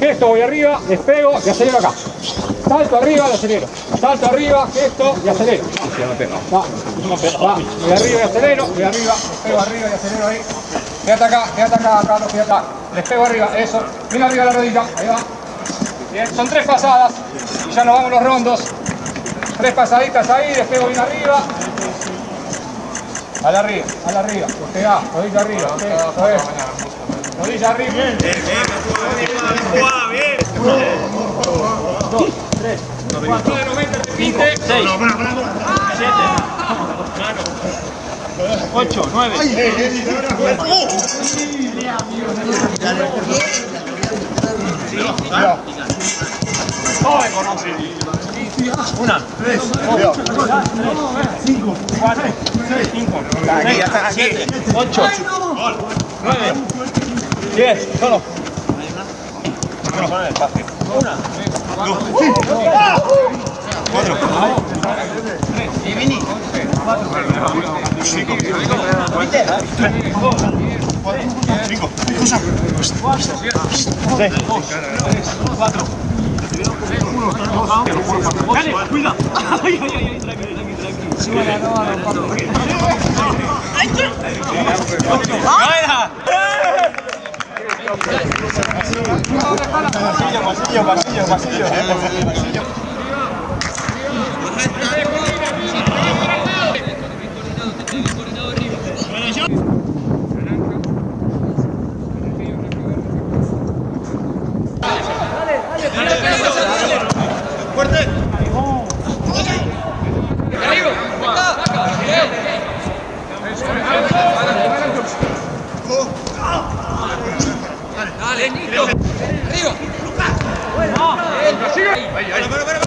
gesto, voy arriba, despego y acelero acá. Salto arriba y acelero. Salto arriba, gesto y acelero. Va, va, voy arriba y acelero, voy arriba, despego arriba y acelero ahí. Quédate acá, quédate acá, Carlos, quédate acá. Despego arriba, eso. Bien arriba la rodilla, ahí va. Bien, son tres pasadas ya nos vamos los rondos. Tres pasaditas ahí, despego bien arriba. A la arriba, a la arriba. Despegá, rodilla arriba. Es. Rodilla arriba. Bien, bien, bien. Dos, tres, cuatro, cinco, seis, siete, ocho, nueve. Una, tres, cinco, cuatro, cinco, seis, siete, ocho, nueve, diez, solo. Una, Dale, cuida. Ay, ay, ay, tranquilo, tranquilo, Pasillo, pasillo, pasillo, pasillo. Pasillo. Fuerte. Verde, verde, verde.